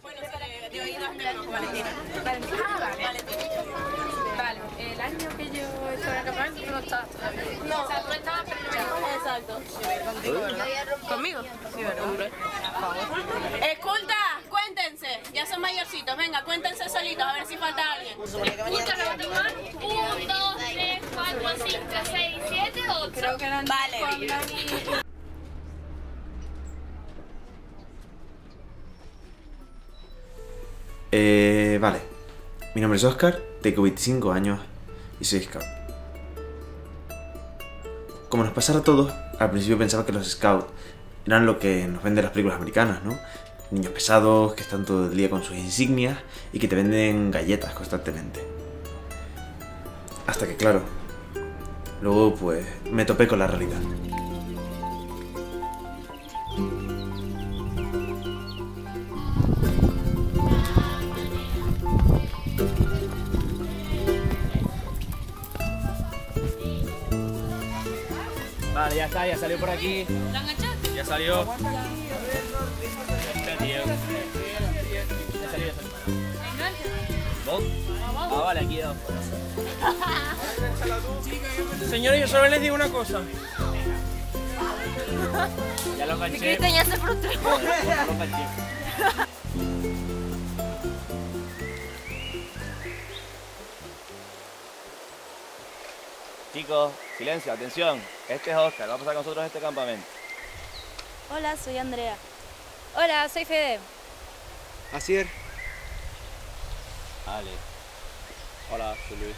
Bueno, de oídos menos, Valentina. Valentina. Vale, el año que yo estaba en el campamento tú no estabas todavía. No. O sea, tú estabas pero no Exacto. ¿Conmigo? Sí, ¿verdad? Hombre. Esculta, cuéntense. Ya son mayorcitos. Venga, cuéntense solitos a ver si falta alguien. Escucha, la mano. 1, 2, 3, 4, 5, 6, 7, 8. Creo que eran Vale. Eh, vale. Mi nombre es Oscar, tengo 25 años y soy scout. Como nos pasara a todos, al principio pensaba que los scouts eran lo que nos venden las películas americanas, ¿no? Niños pesados que están todo el día con sus insignias y que te venden galletas constantemente. Hasta que, claro, luego pues me topé con la realidad. Vale, ya está, ya salió por aquí. ¿La enganchaste? Ya salió. Ya salió, ya salió. ¿Dos? Ah, vale, aquí dos. Señores, yo solo les digo una cosa. Ya lo enganché. Cristian ya se frustró. Ya lo enganché. Chicos, silencio, atención. Este es Oscar, va a pasar con nosotros a este campamento. Hola, soy Andrea. Hola, soy Fede. Asier. Ale. Hola, soy Luis.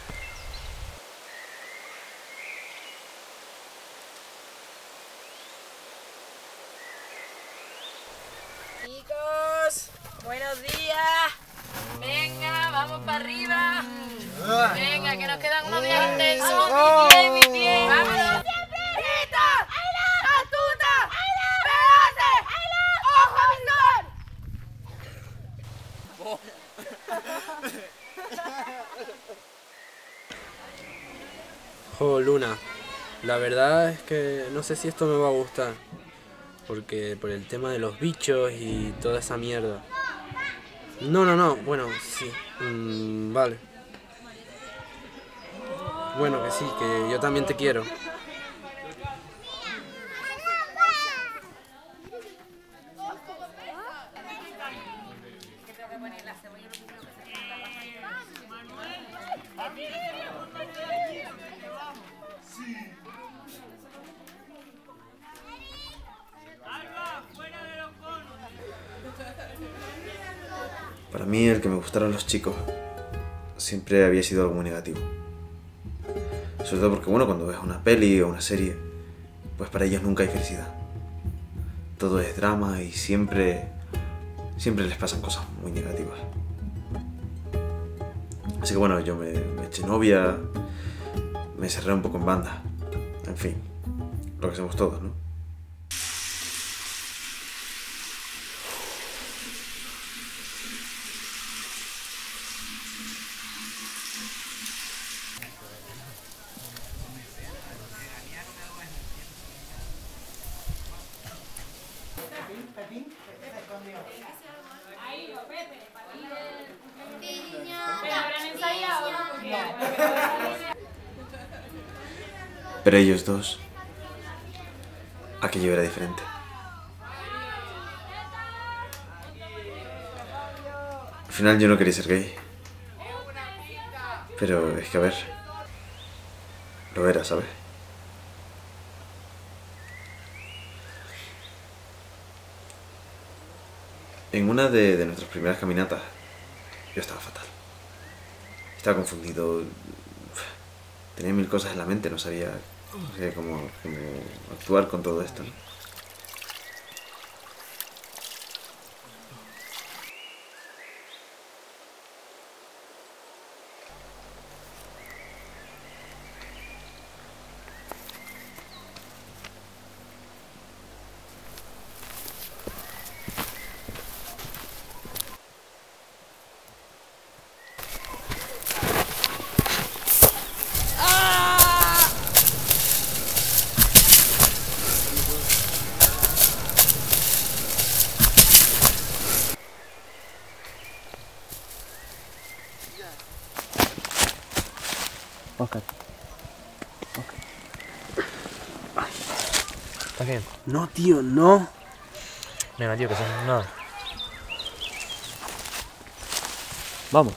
Chicos, buenos días. Venga, vamos para arriba. Venga, que nos quedan unos días intensos. Mi pie, mi pie. ¡Vámonos! ¡Grita! ¡Astuta! ¡Pegate! ¡Ojo visor! Jo, Luna. La verdad es que no sé si esto me va a gustar. Porque por el tema de los bichos y toda esa mierda. No, no, no. Bueno, sí. Mm, vale. Bueno, que sí, que yo también te quiero. Para mí, el que me gustaron los chicos siempre había sido algo muy negativo. Sobre todo porque, bueno, cuando ves una peli o una serie, pues para ellos nunca hay felicidad. Todo es drama y siempre, siempre les pasan cosas muy negativas. Así que bueno, yo me, me eché novia, me cerré un poco en banda. En fin, lo que somos todos, ¿no? Pero ellos dos, aquello era diferente. Al final yo no quería ser gay. Pero es que a ver, lo era, ¿sabes? En una de, nuestras primeras caminatas, yo estaba fatal. Estaba confundido. Tenía mil cosas en la mente, no sabía, cómo, actuar con todo esto. Oscar. ¿Estás bien? No, tío, no. Venga, tío, que son nada. Vamos.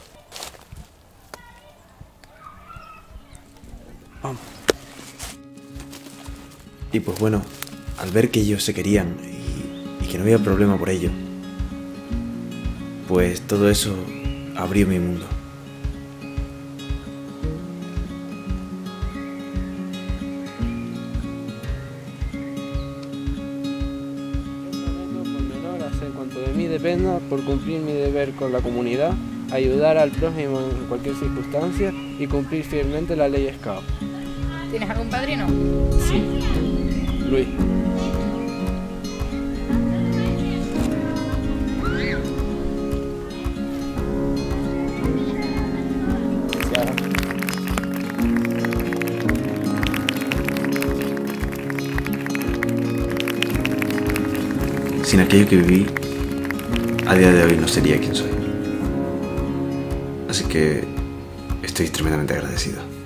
Vamos. Y pues bueno, al ver que ellos se querían y, y que no había problema por ello, pues todo eso abrió mi mundo. De dependa por cumplir mi deber con la comunidad, ayudar al prójimo en cualquier circunstancia y cumplir fielmente la ley SCAO. ¿Tienes algún padrino? Sí. Luis. Sin aquello que viví, a día de hoy no sería quien soy. Así que estoy tremendamente agradecido.